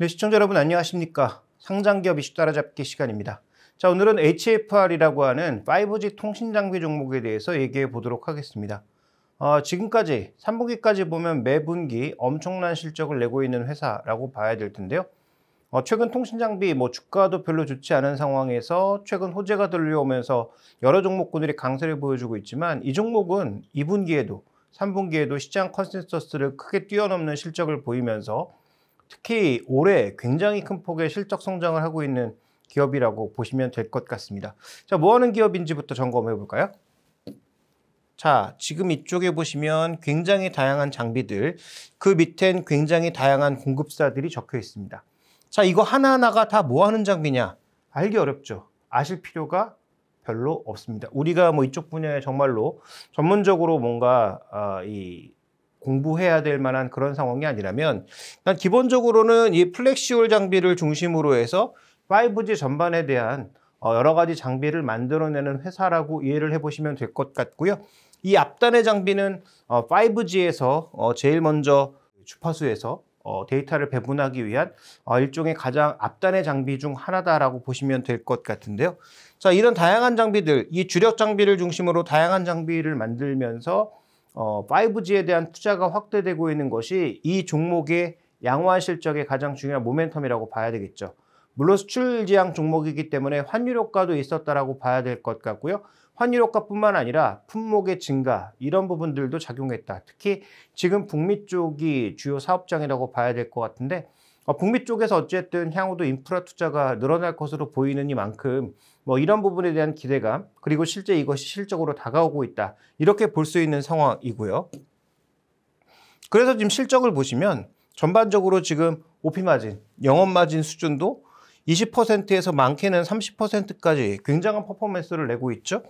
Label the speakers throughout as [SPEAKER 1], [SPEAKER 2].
[SPEAKER 1] 네, 시청자 여러분 안녕하십니까? 상장기업 이슈 따라잡기 시간입니다. 자, 오늘은 HFR이라고 하는 5G 통신 장비 종목에 대해서 얘기해 보도록 하겠습니다. 어, 지금까지 3분기까지 보면 매 분기 엄청난 실적을 내고 있는 회사라고 봐야 될 텐데요. 어, 최근 통신 장비 뭐 주가도 별로 좋지 않은 상황에서 최근 호재가 들려오면서 여러 종목군들이 강세를 보여주고 있지만 이 종목은 2분기에도 3분기에도 시장 consensus를 크게 뛰어넘는 실적을 보이면서 특히 올해 굉장히 큰 폭의 실적 성장을 하고 있는 기업이라고 보시면 될 것 같습니다. 자, 뭐 하는 기업인지부터 점검해 볼까요? 자, 지금 이쪽에 보시면 굉장히 다양한 장비들, 그 밑엔 굉장히 다양한 공급사들이 적혀 있습니다. 자, 이거 하나하나가 다 뭐 하는 장비냐? 알기 어렵죠. 아실 필요가 별로 없습니다. 우리가 뭐 이쪽 분야에 정말로 전문적으로 뭔가 어, 이 공부해야 될 만한 그런 상황이 아니라면 일단 기본적으로는 이 플렉시올 장비를 중심으로 해서 5G 전반에 대한 어, 여러 가지 장비를 만들어내는 회사라고 이해를 해보시면 될 것 같고요. 이 앞단의 장비는 5G에서 어, 제일 먼저 주파수에서 어, 데이터를 배분하기 위한 일종의 가장 앞단의 장비 중 하나다라고 보시면 될 것 같은데요. 자, 이런 다양한 장비들, 이 주력 장비를 중심으로 다양한 장비를 만들면서 어, 5G에 대한 투자가 확대되고 있는 것이 이 종목의 양호한 실적의 가장 중요한 모멘텀이라고 봐야 되겠죠. 물론 수출 지향 종목이기 때문에 환율 효과도 있었다라고 봐야 될 것 같고요. 환율 효과뿐만 아니라 품목의 증가 이런 부분들도 작용했다. 특히 지금 북미 쪽이 주요 사업장이라고 봐야 될 것 같은데 어, 북미 쪽에서 어쨌든 향후도 인프라 투자가 늘어날 것으로 보이는 이만큼 뭐 이런 부분에 대한 기대감 그리고 실제 이것이 실적으로 다가오고 있다 이렇게 볼 수 있는 상황이고요. 그래서 지금 실적을 보시면 전반적으로 지금 오피 마진, 영업 마진 수준도 20%에서 많게는 30%까지 굉장한 퍼포먼스를 내고 있죠.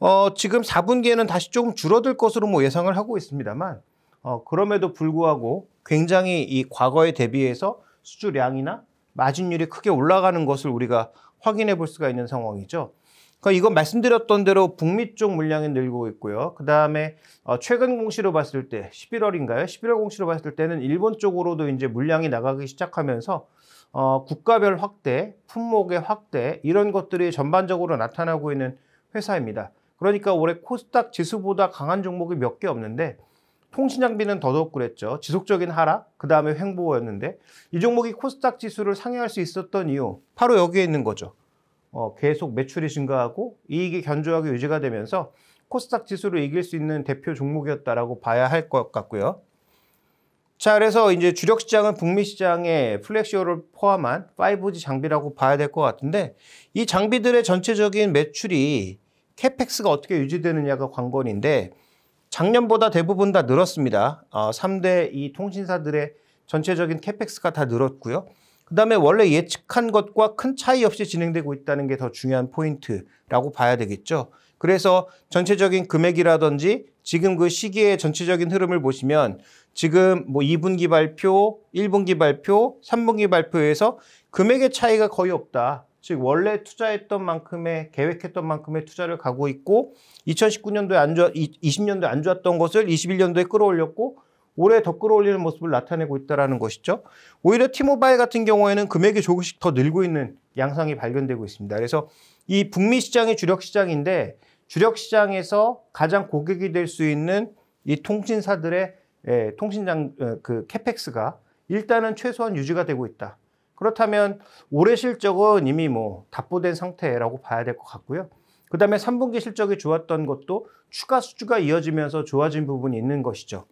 [SPEAKER 1] 어, 지금 4분기에는 다시 조금 줄어들 것으로 뭐 예상을 하고 있습니다만 어, 그럼에도 불구하고 굉장히 이 과거에 대비해서 수주량이나 마진율이 크게 올라가는 것을 우리가 확인해 볼 수가 있는 상황이죠. 그러니까 이건 말씀드렸던 대로 북미 쪽 물량이 늘고 있고요. 그 다음에 어, 최근 공시로 봤을 때 11월인가요? 11월 공시로 봤을 때는 일본 쪽으로도 이제 물량이 나가기 시작하면서 어, 국가별 확대, 품목의 확대 이런 것들이 전반적으로 나타나고 있는 회사입니다. 그러니까 올해 코스닥 지수보다 강한 종목이 몇 개 없는데 통신 장비는 더더욱 그랬죠. 지속적인 하락, 그 다음에 횡보였는데 이 종목이 코스닥 지수를 상회할 수 있었던 이유 바로 여기에 있는 거죠. 어, 계속 매출이 증가하고 이익이 견조하게 유지가 되면서 코스닥 지수를 이길 수 있는 대표 종목이었다라고 봐야 할 것 같고요. 자, 그래서 이제 주력 시장은 북미 시장에 플렉시오를 포함한 5G 장비라고 봐야 될 것 같은데 이 장비들의 전체적인 매출이 CAPEX가 어떻게 유지되느냐가 관건인데 작년보다 대부분 다 늘었습니다. 어, 3대 이 통신사들의 전체적인 CAPEX가 다 늘었고요. 그 다음에 원래 예측한 것과 큰 차이 없이 진행되고 있다는 게 더 중요한 포인트라고 봐야 되겠죠. 그래서 전체적인 금액이라든지 지금 그 시기의 전체적인 흐름을 보시면 지금 뭐 2분기 발표, 1분기 발표, 3분기 발표에서 금액의 차이가 거의 없다. 즉 원래 투자했던 만큼의 계획했던 만큼의 투자를 가고 있고 2019년도에 안 좋아 20년도에 안 좋았던 것을 21년도에 끌어올렸고 올해 더 끌어올리는 모습을 나타내고 있다는 것이죠. 오히려 티모바일 같은 경우에는 금액이 조금씩 더 늘고 있는 양상이 발견되고 있습니다. 그래서 이 북미 시장이 주력 시장인데 주력 시장에서 가장 고객이 될 수 있는 이 통신사들의 예, 통신장 어, 그 캐펙스가 일단은 최소한 유지가 되고 있다. 그렇다면 올해 실적은 이미 뭐 답보된 상태라고 봐야 될 것 같고요. 그 다음에 3분기 실적이 좋았던 것도 추가 수주가 이어지면서 좋아진 부분이 있는 것이죠.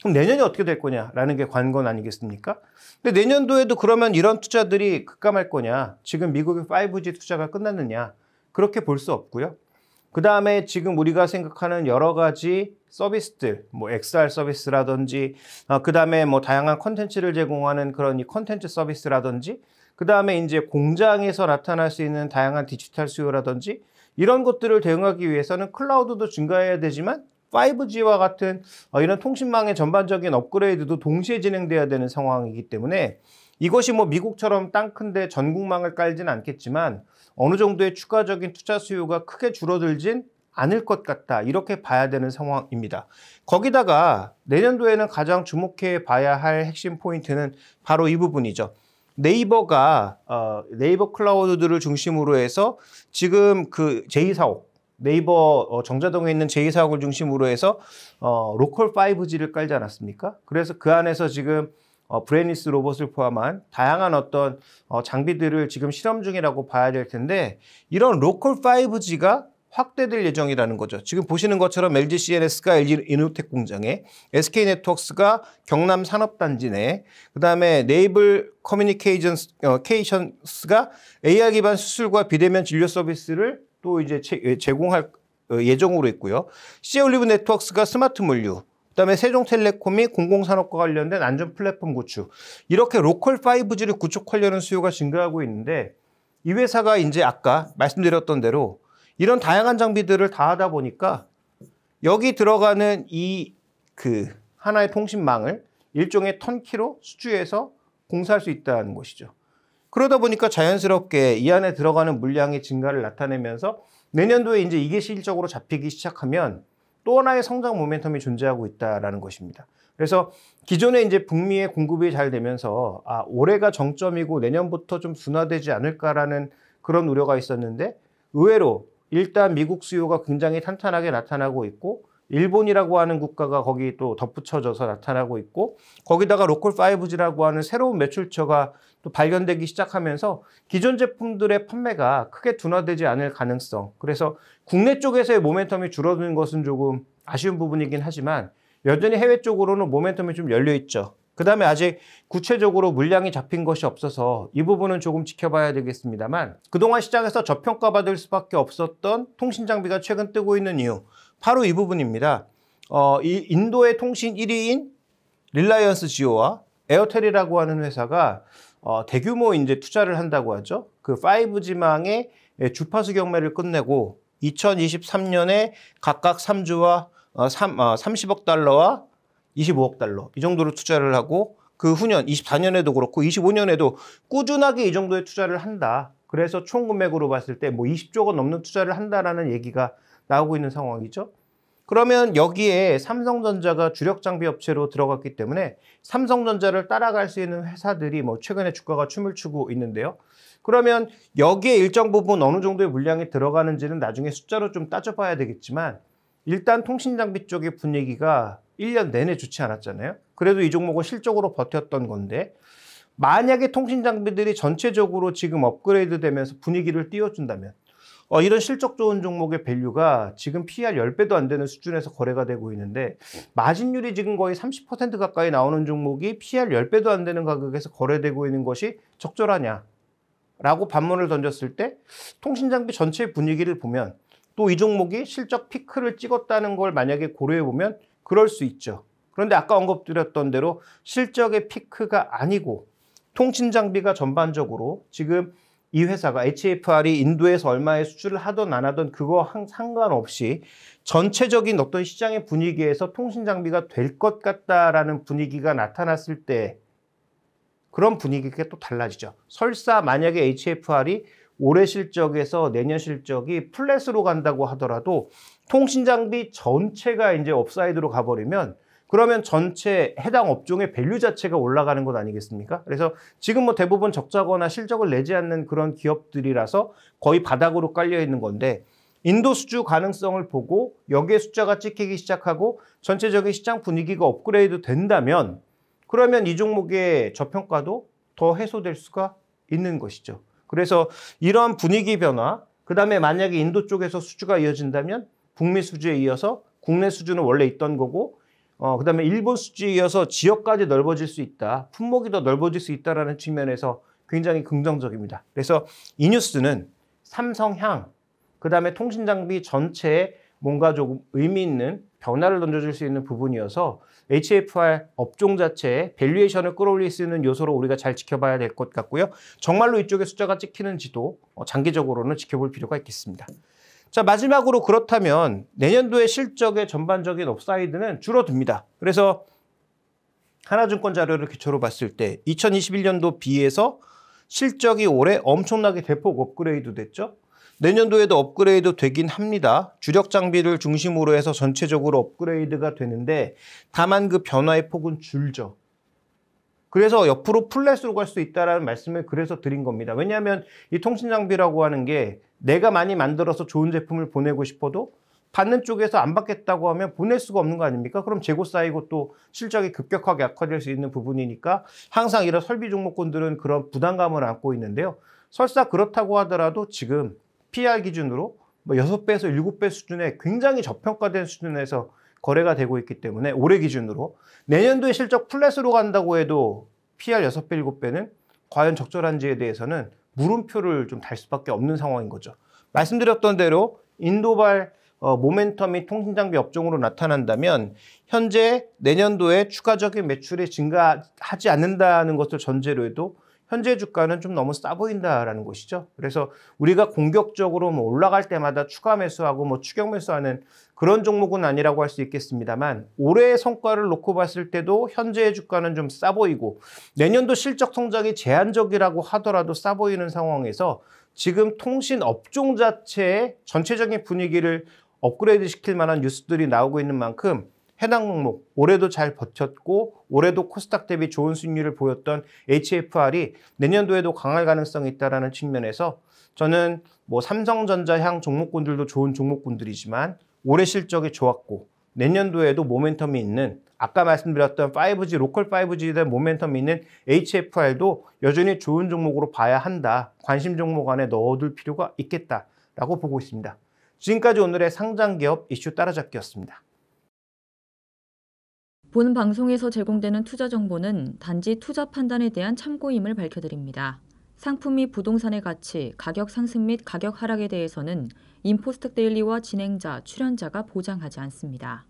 [SPEAKER 1] 그럼 내년이 어떻게 될 거냐라는 게 관건 아니겠습니까? 근데 내년도에도 그러면 이런 투자들이 급감할 거냐? 지금 미국의 5G 투자가 끝났느냐? 그렇게 볼 수 없고요. 그 다음에 지금 우리가 생각하는 여러 가지 서비스들, 뭐 XR 서비스라든지, 어, 그 다음에 뭐 다양한 컨텐츠를 제공하는 그런 이 컨텐츠 서비스라든지, 그 다음에 이제 공장에서 나타날 수 있는 다양한 디지털 수요라든지, 이런 것들을 대응하기 위해서는 클라우드도 증가해야 되지만 5G와 같은 어, 이런 통신망의 전반적인 업그레이드도 동시에 진행돼야 되는 상황이기 때문에 이것이 뭐 미국처럼 땅 큰데 전국망을 깔지는 않겠지만 어느 정도의 추가적인 투자 수요가 크게 줄어들진 않을 것 같다. 이렇게 봐야 되는 상황입니다. 거기다가 내년도에는 가장 주목해 봐야 할 핵심 포인트는 바로 이 부분이죠. 네이버가 어, 네이버 클라우드를 중심으로 해서 지금 그 제2사옥 네이버 어, 정자동에 있는 제2사옥을 중심으로 해서 어, local 5G를 깔지 않았습니까? 그래서 그 안에서 지금 어, brainless 로봇을 포함한 다양한 어떤 어, 장비들을 지금 실험 중이라고 봐야 될 텐데 이런 local 5G가 확대될 예정이라는 거죠. 지금 보시는 것처럼 LG CNS가 LG 이노텍 공장에, SK 네트워크스가 경남 산업단지 내, 그 다음에 네이블 커뮤니케이션스가 AR 기반 수술과 비대면 진료 서비스를 또 이제 제공할 어, 예정으로 있고요. CJ올리브 네트워크스가 스마트 물류, 그다음에 세종텔레콤이 공공산업과 관련된 안전 플랫폼 구축 이렇게 local 5G를 구축하려는 수요가 증가하고 있는데 이 회사가 이제 아까 말씀드렸던 대로 이런 다양한 장비들을 다 하다 보니까 여기 들어가는 이 그 하나의 통신망을 일종의 턴키로 수주해서 공사할 수 있다는 것이죠. 그러다 보니까 자연스럽게 이 안에 들어가는 물량의 증가를 나타내면서 내년도에 이제 이게 실적으로 잡히기 시작하면 또 하나의 성장 모멘텀이 존재하고 있다라는 것입니다. 그래서 기존에 이제 북미의 공급이 잘 되면서 아 올해가 정점이고 내년부터 좀 둔화되지 않을까라는 그런 우려가 있었는데 의외로 일단 미국 수요가 굉장히 탄탄하게 나타나고 있고 일본이라고 하는 국가가 거기 또 덧붙여져서 나타나고 있고 거기다가 로컬 5G라고 하는 새로운 매출처가 또 발견되기 시작하면서 기존 제품들의 판매가 크게 둔화되지 않을 가능성 그래서 국내 쪽에서의 모멘텀이 줄어드는 것은 조금 아쉬운 부분이긴 하지만 여전히 해외 쪽으로는 모멘텀이 좀 열려 있죠. 그 다음에 아직 구체적으로 물량이 잡힌 것이 없어서 이 부분은 조금 지켜봐야 되겠습니다만 그동안 시장에서 저평가받을 수밖에 없었던 통신 장비가 최근 뜨고 있는 이유 바로 이 부분입니다. 어, 이 인도의 통신 1위인 릴라이언스 지오와 에어텔이라고 하는 회사가 어, 대규모 이제 투자를 한다고 하죠. 그 5G망의 주파수 경매를 끝내고 2023년에 각각 3주와 어, 3, 어, 30억 달러와 25억 달러 이 정도로 투자를 하고 그 후년 24년에도 그렇고 25년에도 꾸준하게 이 정도의 투자를 한다. 그래서 총 금액으로 봤을 때 뭐 20조가 넘는 투자를 한다라는 얘기가 나오고 있는 상황이죠. 그러면 여기에 삼성전자가 주력 장비 업체로 들어갔기 때문에 삼성전자를 따라갈 수 있는 회사들이 뭐 최근에 주가가 춤을 추고 있는데요. 그러면 여기에 일정 부분 어느 정도의 물량이 들어가는지는 나중에 숫자로 좀 따져봐야 되겠지만 일단 통신 장비 쪽의 분위기가 1년 내내 좋지 않았잖아요. 그래도 이 종목은 실적으로 버텼던 건데 만약에 통신 장비들이 전체적으로 지금 업그레이드 되면서 분위기를 띄워준다면 어, 이런 실적 좋은 종목의 value가 지금 PER 10배도 안 되는 수준에서 거래가 되고 있는데 마진율이 지금 거의 30% 가까이 나오는 종목이 PER 10배도 안 되는 가격에서 거래되고 있는 것이 적절하냐? 라고 반문을 던졌을 때 통신장비 전체 분위기를 보면 또 이 종목이 실적 피크를 찍었다는 걸 만약에 고려해 보면 그럴 수 있죠. 그런데 아까 언급드렸던 대로 실적의 피크가 아니고 통신 장비가 전반적으로 지금 이 회사가 HFR이 인도에서 얼마의 수출을 하던 안 하던 그거 상관없이 전체적인 어떤 시장의 분위기에서 통신 장비가 될 것 같다라는 분위기가 나타났을 때 그런 분위기가 또 달라지죠. 설사 만약에 HFR이 올해 실적에서 내년 실적이 flat으로 간다고 하더라도 통신 장비 전체가 이제 upside로 가버리면 그러면 전체 해당 업종의 value 자체가 올라가는 것 아니겠습니까? 그래서 지금 뭐 대부분 적자거나 실적을 내지 않는 그런 기업들이라서 거의 바닥으로 깔려 있는 건데 인도 수주 가능성을 보고 여기에 숫자가 찍히기 시작하고 전체적인 시장 분위기가 업그레이드 된다면 그러면 이 종목의 저평가도 더 해소될 수가 있는 것이죠. 그래서 이러한 분위기 변화, 그 다음에 만약에 인도 쪽에서 수주가 이어진다면 북미 수주에 이어서 국내 수주는 원래 있던 거고 어, 그 다음에 일본 수주에 이어서 지역까지 넓어질 수 있다. 품목이 더 넓어질 수 있다라는 측면에서 굉장히 긍정적입니다. 그래서 이 뉴스는 삼성향, 그 다음에 통신장비 전체에 뭔가 조금 의미 있는 변화를 던져줄 수 있는 부분이어서 HFR 업종 자체에 valuation을 끌어올릴 수 있는 요소로 우리가 잘 지켜봐야 될 것 같고요. 정말로 이쪽에 숫자가 찍히는지도 어, 장기적으로는 지켜볼 필요가 있겠습니다. 자, 마지막으로 그렇다면 내년도의 실적의 전반적인 upside는 줄어듭니다. 그래서 하나증권 자료를 기초로 봤을 때 2021년도 비해서 실적이 올해 엄청나게 대폭 업그레이드 됐죠. 내년도에도 업그레이드 되긴 합니다. 주력 장비를 중심으로 해서 전체적으로 업그레이드가 되는데 다만 그 변화의 폭은 줄죠. 그래서 옆으로 flat으로 갈 수 있다라는 말씀을 그래서 드린 겁니다. 왜냐하면 이 통신 장비라고 하는 게 내가 많이 만들어서 좋은 제품을 보내고 싶어도 받는 쪽에서 안 받겠다고 하면 보낼 수가 없는 거 아닙니까? 그럼 재고 쌓이고 또 실적이 급격하게 악화될 수 있는 부분이니까 항상 이런 설비 종목군들은 그런 부담감을 안고 있는데요. 설사 그렇다고 하더라도 지금 PR 기준으로 뭐 6배에서 7배 수준의 굉장히 저평가된 수준에서 거래가 되고 있기 때문에 올해 기준으로 내년도에 실적 플랫으로 간다고 해도 PR 6배, 7배는 과연 적절한지에 대해서는 물음표를 좀 달 수밖에 없는 상황인 거죠. 말씀드렸던 대로 인도발 어, 모멘텀이 통신장비 업종으로 나타난다면 현재 내년도에 추가적인 매출이 증가하지 않는다는 것을 전제로 해도 현재 주가는 좀 너무 싸 보인다라는 것이죠. 그래서 우리가 공격적으로 뭐 올라갈 때마다 추가 매수하고 뭐 추격 매수하는 그런 종목은 아니라고 할 수 있겠습니다만 올해의 성과를 놓고 봤을 때도 현재의 주가는 좀 싸 보이고 내년도 실적 성장이 제한적이라고 하더라도 싸 보이는 상황에서 지금 통신 업종 자체의 전체적인 분위기를 업그레이드 시킬 만한 뉴스들이 나오고 있는 만큼 해당 종목 올해도 잘 버텼고 올해도 코스닥 대비 좋은 수익률을 보였던 HFR이 내년도에도 강할 가능성이 있다라는 측면에서 저는 뭐 삼성전자 향 종목군들도 좋은 종목군들이지만 올해 실적이 좋았고 내년도에도 모멘텀이 있는 아까 말씀드렸던 5G local 5G에 대한 모멘텀이 있는 HFR도 여전히 좋은 종목으로 봐야 한다. 관심 종목 안에 넣어둘 필요가 있겠다라고 보고 있습니다. 지금까지 오늘의 상장기업 이슈 따라잡기였습니다.
[SPEAKER 2] 본 방송에서 제공되는 투자 정보는 단지 투자 판단에 대한 참고임을 밝혀드립니다. 상품 및 부동산의 가치, 가격 상승 및 가격 하락에 대해서는 인포스톡 데일리와 진행자, 출연자가 보장하지 않습니다.